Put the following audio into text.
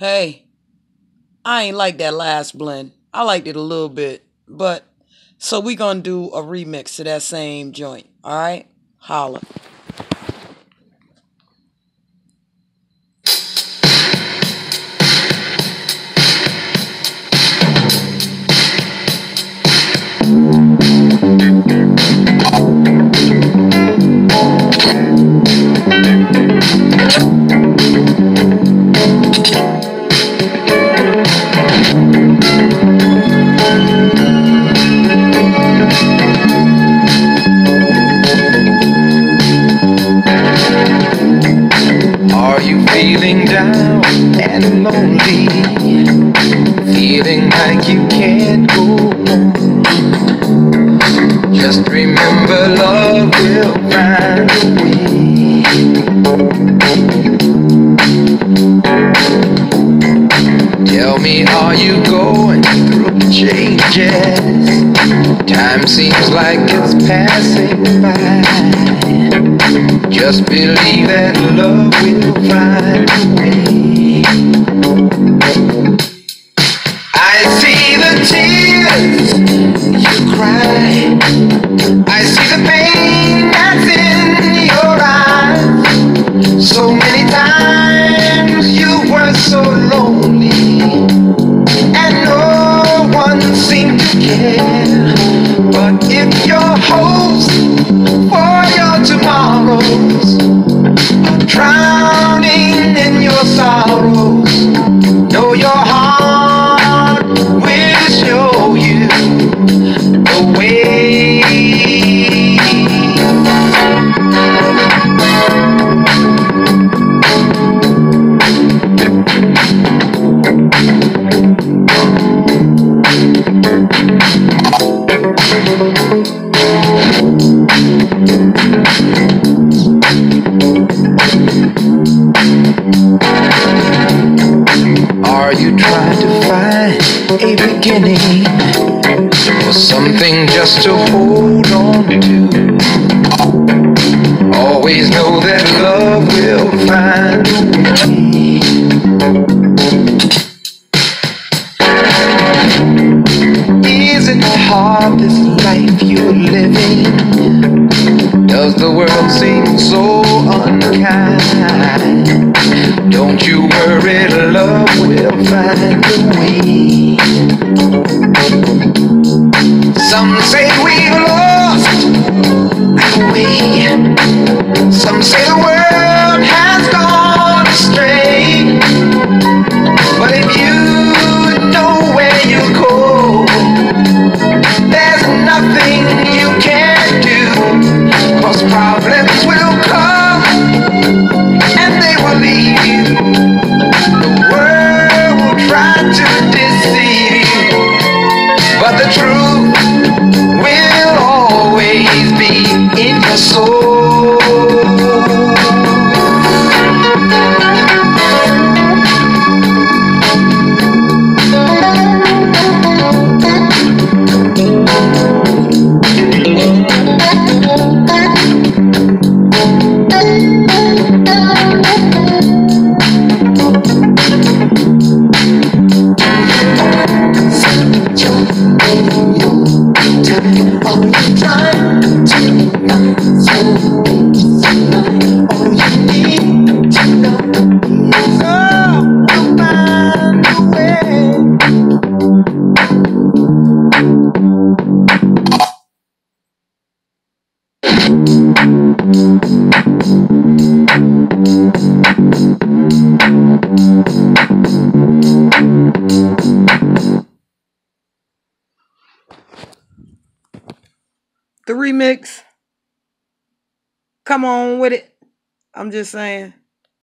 Hey, I ain't like that last blend. I liked it a little bit, but so we gonna do a remix to that same joint. All right, holla. Are you feeling down and lonely? Feeling like you can't go on? Just remember love will find a way. Tell me, are you Time seems like it's passing by. Just believe that love will find a way. Tomorrows a beginning or something just to hold on to? Always know that love will find a way. Is it hard this life you're living? Does the world seem so unkind? Don't you worry, love will find a way. Some say we've lost our way. Some say the world The remix. Come on with it. I'm just saying.